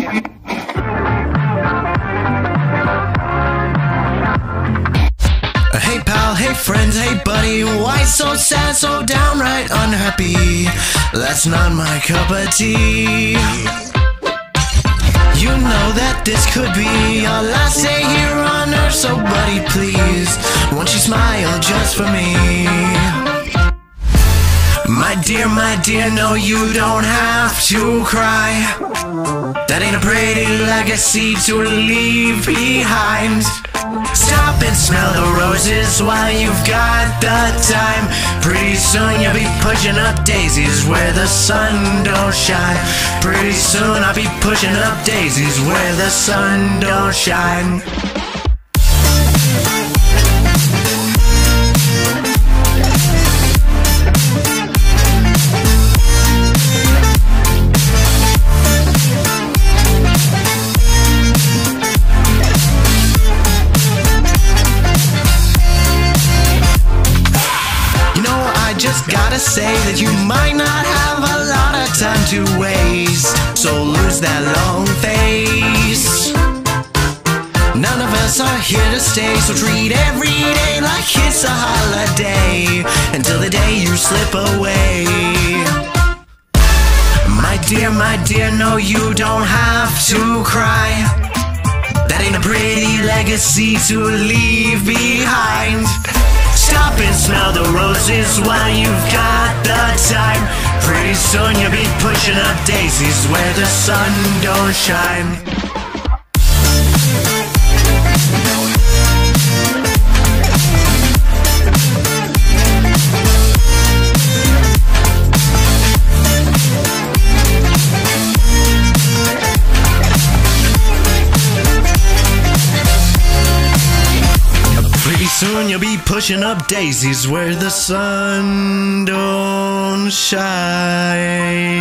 Hey pal, hey friends, hey buddy, why so sad, so downright unhappy? That's not my cup of tea. You know that this could be our last day here on earth, so buddy, please, won't you smile just for me? My dear, my dear, no, you don't have to cry. That ain't a pretty legacy to leave behind. Stop and smell the roses while you've got the time. Pretty soon you'll be pushing up daisies where the sun don't shine. Pretty soon I'll be pushing up daisies where the sun don't shine. Just gotta say that you might not have a lot of time to waste. So lose that long face. None of us are here to stay, so treat every day like it's a holiday until the day you slip away. My dear, my dear, no, you don't have to cry. That ain't a pretty legacy to leave smell the roses while you've got the time. Pretty soon you'll be pushing up daisies where the sun don't shine. Soon you'll be pushing up daisies where the sun don't shine.